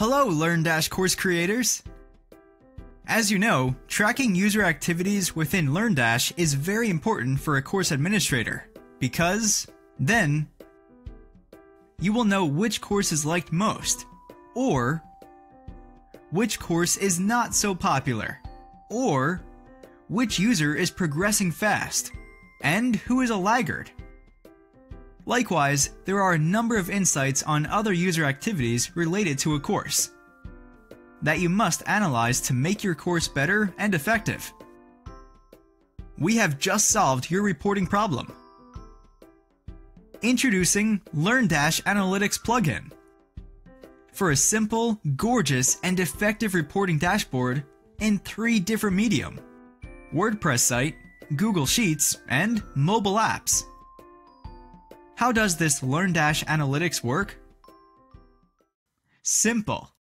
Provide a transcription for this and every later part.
Hello, LearnDash course creators! As you know, tracking user activities within LearnDash is very important for a course administrator, because then you will know which course is liked most, or which course is not so popular, or which user is progressing fast, and who is a laggard. Likewise, there are a number of insights on other user activities related to a course that you must analyze to make your course better and effective. We have just solved your reporting problem. Introducing LearnDash Analytics plugin. For a simple, gorgeous, and effective reporting dashboard in three different medium. WordPress site, Google Sheets, and mobile apps. How does this LearnDash Analytics work? Simple.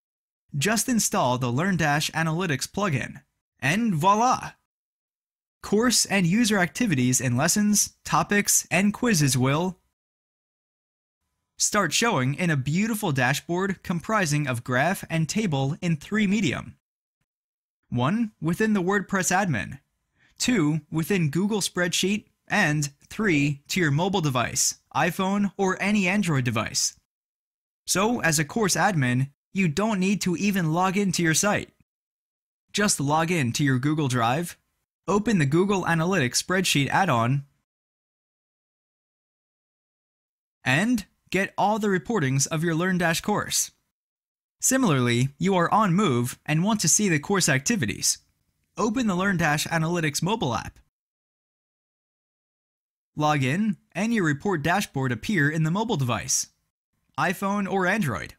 Just install the LearnDash Analytics plugin, and voila! Course and user activities in lessons, topics, and quizzes will start showing in a beautiful dashboard comprising of graph and table in three medium. One within the WordPress admin, two within Google Spreadsheet, and 3 to your mobile device, iPhone, or any Android device. So, as a course admin, you don't need to even log into your site. Just log in to your Google Drive, open the Google Analytics spreadsheet add-on, and get all the reportings of your LearnDash course. Similarly, you are on Move and want to see the course activities. Open the LearnDash Analytics mobile app Log in, and your report dashboard appear in the mobile device, iPhone or Android.